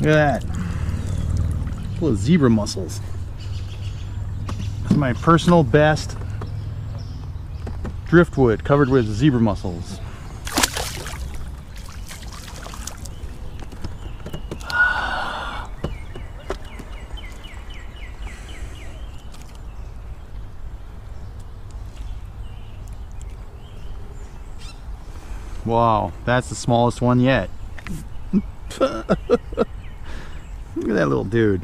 Look at that. Full of zebra mussels. This is my personal best driftwood covered with zebra mussels. Wow, that's the smallest one yet. Look at that little dude.